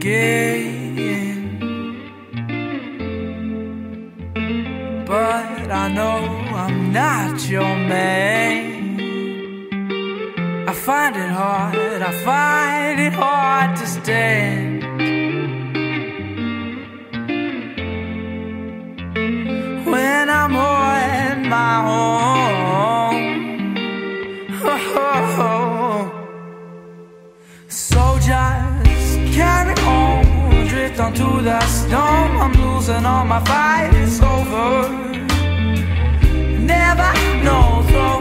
forget. But I know I'm not your man. I find it hard, I find it hard to stand. Onto the storm. I'm losing all my fight, it's over. Never know, throw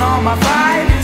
on my vibe.